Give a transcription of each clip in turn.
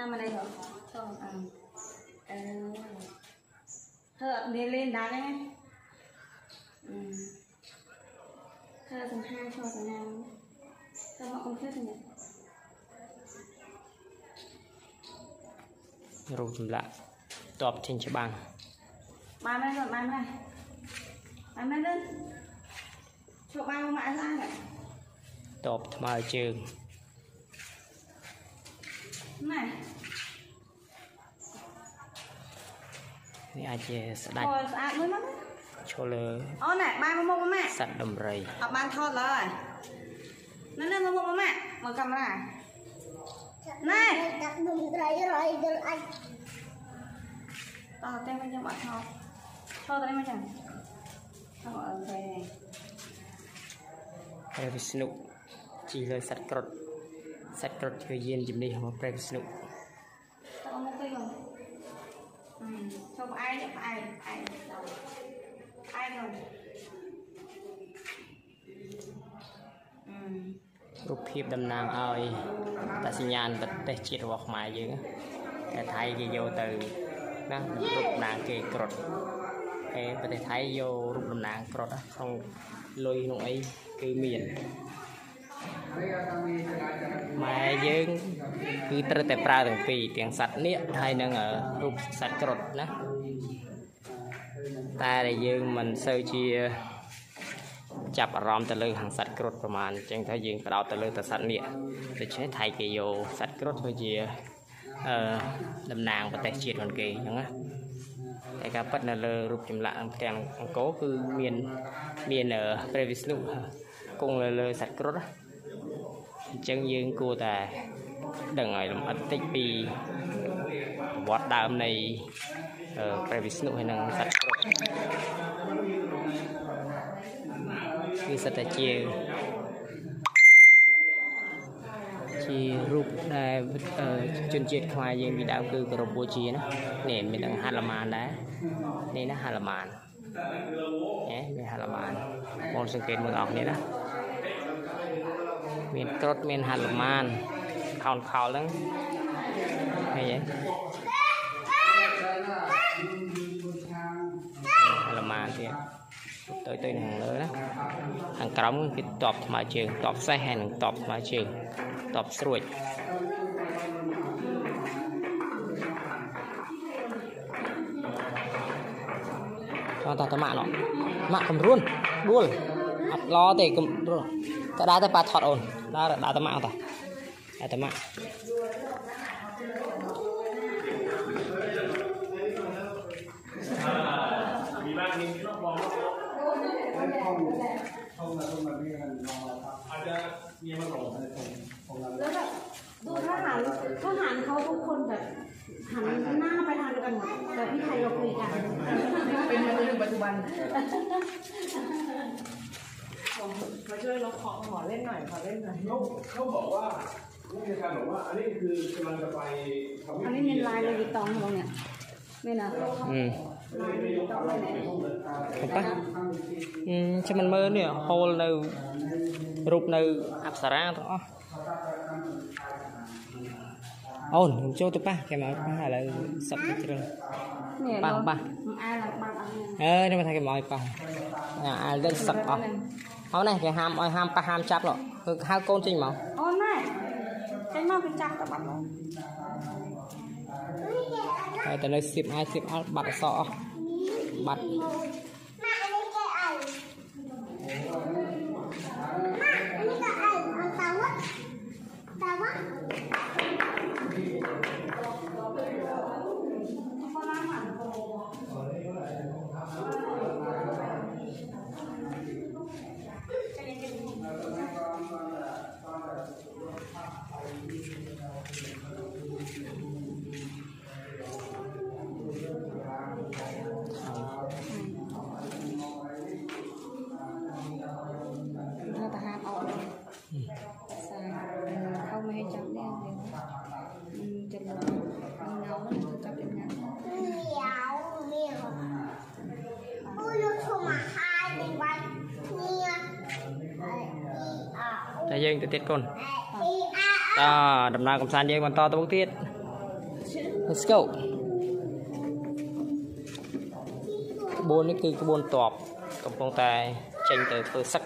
ណាមក đây rồi cho à ờ thợ đi lên đá đấy ừ thợ tầng hai cho tầng nào thợ mọi công thiết rồi nhỉ រូបចម្លាក់តបចេញច្បាំង bán đây rồi bán này bán đây lên chỗ bao mãi ra này តបថ្មើរជើង này នេះអាចជាស្ដាច់ rồi à mới mất ឈលលើ ô này bán một một mẹ សត្វដំរី ở bán thọt rồi nó lên một một mẹ mở camera này ដាក់នំត្រីរយដល់អាច tao tên bên trong bạn thọt cho tới bên trong thọt ở về này ព្រះវិស្ណុជីលើសត្វក្រុត សត្វក្រុតគឺយានជំនិះរបស់ព្រះវិស្ណុ tao có một cây rồi ừ cho ai nhỉ ai ai đâu ai rồi ừ រូបភាពតំណាងឲ្យតសញ្ញាណប្រទេសជាតិរបស់ខ្មែរយើងតែថៃគេយកទៅណារូបតំណាងគេក្រុតហើយប្រទេសថៃយករូបតំណាងក្រុតណាក្នុងលុយក្នុងអីគឺមាន ម៉ែយើងគឺត្រូវតែប្រើទាំងពីរទាំងសត្វនាគហើយនិងអឺរូបសត្វក្រុតណាតែដែលយើងមិនសូវជាចាប់អារម្មណ៍ទៅលើខាងសត្វក្រុតប្រហែលអញ្ចឹងទៅយើងបដោតទៅលើតែសត្វនាគដូច្នេះថៃគេយកសត្វក្រុតធ្វើជាអឺតំណាងប្រទេសជាតិរបស់គេអញ្ចឹងណាតែការពិតនៅលើរូបចម្លាក់ផ្ទាំងអង្គរគឺមានមានអឺព្រះវិស្ណុគង់លើលើសត្វក្រុតណា អញ្ចឹងយើងគួរតែដឹងឲ្យលម្អិតតិចពីប្រវត្តិដើមនៃអឺព្រះវិស្ណុហើយនិងសត្វក្រុតគឺសិតតែជាជារូបដែលអឺជនជាតិខ្មែរយើងពីដើមគឺគោរពបូជាណានេះមានទាំងហនុមានដែរនេះណាហនុមានហ៎មានហនុមានបងសង្កេតមើលអស់នេះណា មានក្រុតមានហនុមានខោនខោលហ្នឹងឃើញទេហនុមានទៀតទៅទៅនឹងខាងលើណាខាងក្រោមគឺតបថ្មើរជើងតបសេះហើយនឹងតបថ្មើរជើងតបស្រួចចង់តតម៉ាក់ណោះម៉ាក់កំរួនដួលអត់ឡទេកំរួន តដើរទៅប៉ាថតអូនដើរដើរតម៉ាក់អត់តាដើរតម៉ាក់ แล้วแบบดูทหารทหารเขาทุกคนแบบหันหน้าไปทางเดียวกันหมดแต่ที่ไทยเราคุยกัน เป็นเรื่องปัจจุบัน มาช่วยเราขอขอเล่นหน่อยขอเล่นหน่อย เขาเขาบอกว่านักวิชาการบอกว่า อันนี้คือกำลังจะไปทำ อันนี้มีลายเลยตองของเราเนี่ยไม่นะ อืม ลายเลยตองเลยเนี่ย ឃើញប៉ះអឺចាំមិនមើលនេះហូលនៅរូបនៅអប្សរាទាំងអស់អូនខ្ញុំចូលទៅប៉ះគេមកប៉ះឥឡូវសឹកទៅជ្រើស เนี่ย ប៉ះ เรา ប៉ះ ai là bạn ăn អើខ្ញុំថាគេមកឲ្យប៉ះអាអាលទៅសឹកអស់ អោនេះគេហាមឲ្យហាមប៉ះហាមចាប់លោកគឺហៅកូនចេញមក ô này cái nó cái chặt các bạn ơi ហើយទៅនៅសៀបអាចសៀបអល់បាត់អសអស់បាត់ តែយើងទៅទៀតកូនតដំណើរកំសាន្តយើងបន្តទៅមុខទៀត Let's go ក្បួននេះគឺក្បួនតបកំពុងតែចេញទៅធ្វើសឹក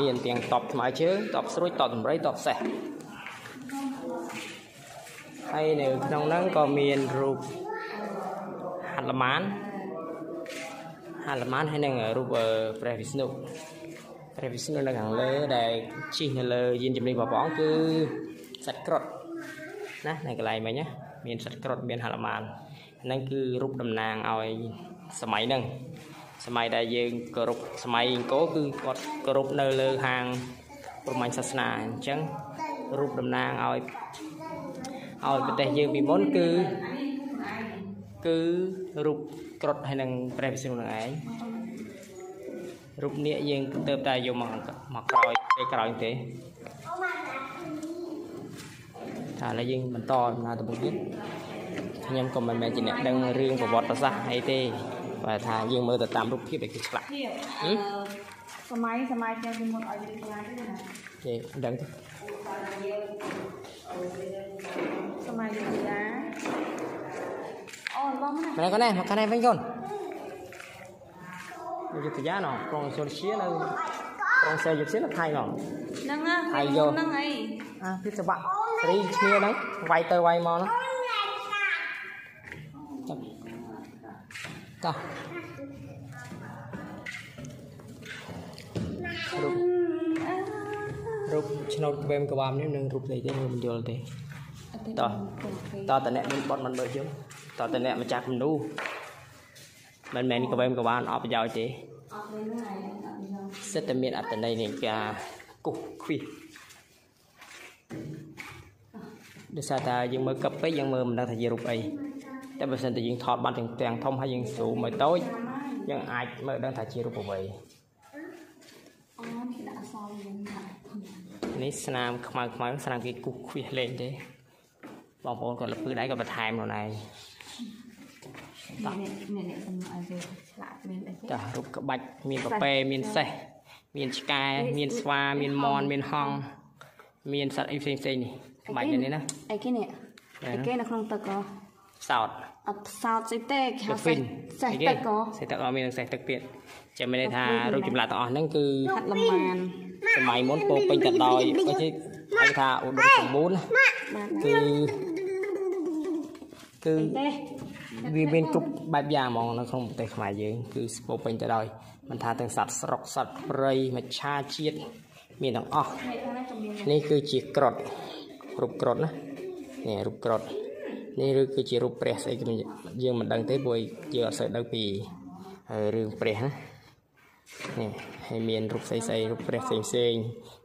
មានទាំងតបថ្មើរជើងតបស្រួចតបតម្រៃតបសេះហើយនៅក្នុងហ្នឹងក៏មានរូបហនុមានហនុមានហើយនឹងរូបព្រះវិស្ណុ ព្រះវិស្ណុនៅខាងលើដែលជិះនៅលើយានជំនិះរបស់ព្រះអង្គគឺសត្វក្រត់ណានៅកន្លែងមិញណាមានសត្វក្រត់មានហនុមានហ្នឹងគឺរូបតំណាងឲ្យសម័យហ្នឹងសម័យដែលយើងគោរពសម័យអង្គរគឺគាត់គោរពនៅលើហាងព្រហ្មញ្ញសាសនាអញ្ចឹងរូបតំណាងឲ្យឲ្យប្រទេសយើងពីមុនគឺគឺរូបក្រត់ហើយនឹងព្រះវិស្ណុនឹងឯង រូបនាគយើងទៅតែយកមកមកក្រោយពេលក្រោយទេថាឥឡូវយើងបន្តដំណើរទៅមុខទៀតខ្ញុំក៏មិនមែនជាអ្នកដឹងរឿងប្រវត្តិសាស្ត្រអីទេបើថាយើងមើលទៅតាមរូបភាពដែលគេឆ្លាក់ភាពហឹមសម័យសម័យទាំងពីមុនឲ្យយើងខ្លាចទេណាគេដឹងទេសម័យវិទ្យាអូបងណាម្នាក់កូននេះមកខាងនេះវិញកូន យុទ្ធយាណោះក្រុងសូលជានៅក្រុងសេយុទ្ធជានៅថៃណោះហ្នឹងណាហើយយកហ្នឹងអីអាពិសវៈស្រីឈ្មោះហ្នឹងវាយទៅវាយមកហ្នឹងចាប់តោះរូបរូបឆ្នោតក្បែមក្បាលនេះនឹងរូបស្អីទេខ្ញុំមិនយល់ទេតោះតើតអ្នកមានបត់មិនមើលយើងតើតអ្នកម្ចាស់គំនូ មិនមែនក្បែមក្បាលអត់ប្រយោជន៍ទេអត់មានហ្នឹងឯងអត់មានសិតតែមានអត្តន័យនៃការគូសខ្វៀសដោយសារតែយើងមើលកឹបពេកយើងមើលមិនដឹងថាជារូបអីតែបើសិនតែយើងថតបានទាំងទាំងធំហើយយើងស៊ូមឲ្យតូចយើងអាចមើលដឹងថាជារូបអ្វីអូនេះដាក់អសរយើងដាក់នេះស្នាមខ្មៅខ្មៅស្នាមគេគូសខ្វៀសលេងទេបងប្អូនគាត់លពើដែរក៏បន្ថែមខ្លួនឯង នេះនេះនេះសំឲ្យវាឆ្លាក់មានអីទេចារូបក្បាច់មានប្រពែមានសេះមានឆ្កែមានស្វាមានមន់មានហង្សមានសត្វអីផ្សេងផ្សេងៗនេះក្បាច់នេះណាអីគេនេះអីគេនៅក្នុងទឹកក៏ផ្សោតអត់ផ្សោតស្អីទេគេហៅដសេះហ្វីនសេះទឹកក៏សេះទឹកអត់មានសេះទឹកទៀតចាំមានន័យថារូបចម្លាក់ទាំងអស់ហ្នឹងគឺហាត់លំមានសម័យមុនពោរពេញទៅដោយអីគេហៅថាឧត្តមសម្បូរណ៍ណាបាទគឺគឺទេ វាមានគ្រប់បែបយ៉ាងហ្មងនៅក្នុងប្រទេសខ្មែរយើងគឺពោរពេញទៅដោយមិនថាទាំងសត្វស្រុកសត្វព្រៃមច្ឆាជាតិមានទាំងអស់នេះខាងនេះជំនាញនេះគឺជាក្រត់រូបក្រត់ណានេះរូបក្រត់នេះឬគឺជារូបព្រះស្អីក៏មិនយើងមិនដឹងទេព្រោះយើងអត់សូវដឹងពីហើយរឿងព្រះណានេះហើយមានរូបស្អីស្អីរូបព្រះផ្សេងផ្សេង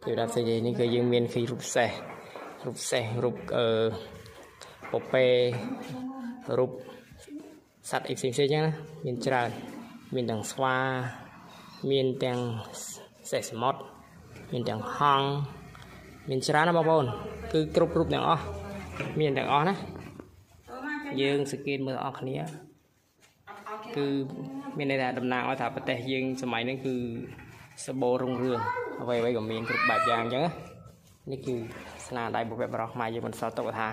ទេវតាផ្សេងៗនេះគឺយើងមានឃើញរូបសេះរូបសេះរូបអឺពពែរូប សត្វអីផ្សេងផ្សេងចឹងណាមានច្រើនមានទាំងស្វាមានទាំងសេះសមុទ្រមានទាំងហង្សមានច្រើនណាស់បងប្អូនគឺគ្រប់រូបទាំងអស់មានទាំងអស់ណាយើងសង្កេតមើលអស់គ្នាគឺមានន័យថាតំណាងឲ្យថាប្រទេសយើងសម័យហ្នឹងគឺសម្បូររុងរឿងអ្វីអ្វីក៏មានគ្រប់បែបយ៉ាងអញ្ចឹងណានេះគឺស្នាដៃបុព្វបុរសខ្មែរយើងមិនសល់ទុកថា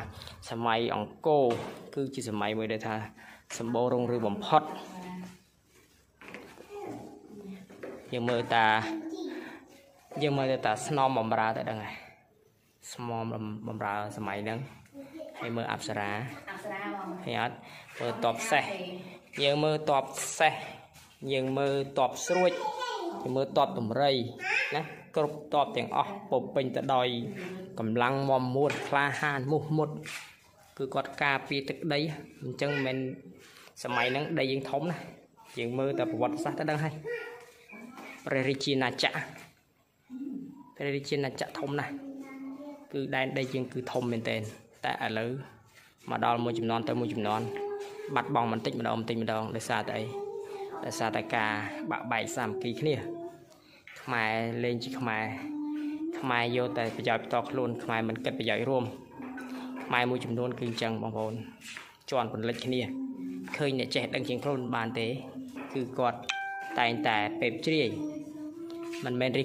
សម័យអង្គរគឺជាសម័យមួយដែលថា សម្បូររុងរឿងបំផុតយើងមើលតាយើងមើលទៅតាស្នំបំរើទៅដឹងហើយស្មមបំរើសម័យហ្នឹងហើយមើលអប្សរាអប្សរាបងហើយអត់មើលតបសេះយើងមើលតបសេះយើងមើលតបស្រួចយើងមើលតបតម្រៃណាគ្រប់តបទាំងអស់ពពេញទៅដោយកម្លាំងមមមួតក្លាហានមុះមុត គឺគាត់ការពារទឹកដីអញ្ចឹងមិនមែនសម័យហ្នឹងដីយើងធំណាយើងមើលតែប្រវត្តិសាស្ត្រទៅដឹងហើយព្រះរាជាណាចក្រព្រះរាជាណាចក្រធំណាស់គឺដែនដីយើងគឺធំមែនទែនតែឥឡូវមកដល់មួយចំនួនទៅមួយចំនួនបាត់បង់បន្តិចម្ដងបន្តិចម្ដងដោយសារតែអីដោយសារតែការបាក់បែកសាមគ្គីគ្នាខ្មែរលេងជាខ្មែរខ្មែរយកតែប្រយោជន៍ផ្ទាល់ខ្លួនខ្មែរមិនគិតប្រយោជន៍រួម ខ្មែរមួយចំនួនគឺអញ្ចឹងបងប្អូនជន់ពន្លិចគ្នាឃើញអ្នកចេះដឹងជាងខ្លួនបានទេ គឺគាត់តែងតែពេបជ្រាយមិនមែនរិះ